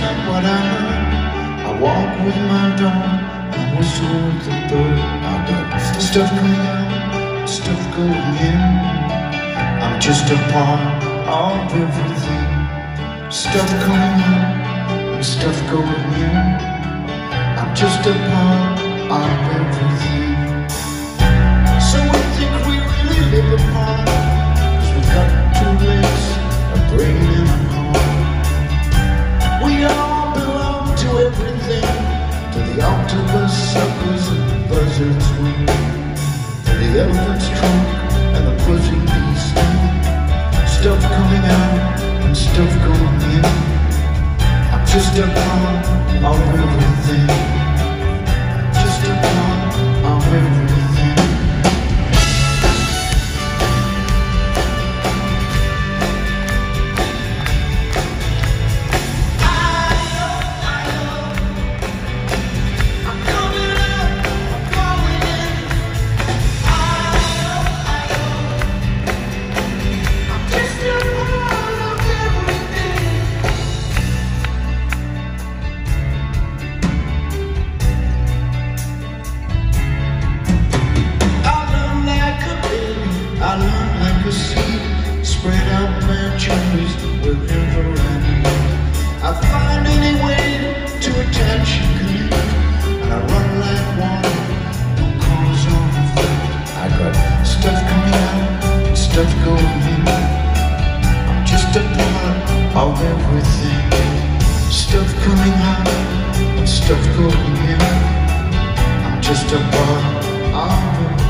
What I heard. I walk with my dog, I whistle with the bird. I got stuff coming out, stuff going in. I'm just a part of everything. Stuff coming out and stuff going in. I'm just a part of everything. So we think we really live apart. The suckers and the buzzard's wing. The elephant's trunk and the fuzzy bee's. Stuff coming out and stuff going in. I'm just a part of I a seed. Spread out my cherries wherever I need. I find any way to attach and connect. And I run like water, no cause or effect. I got stuff coming out and stuff going in. I'm just a part of everything. Stuff coming out and stuff going in. I'm just a part of everything.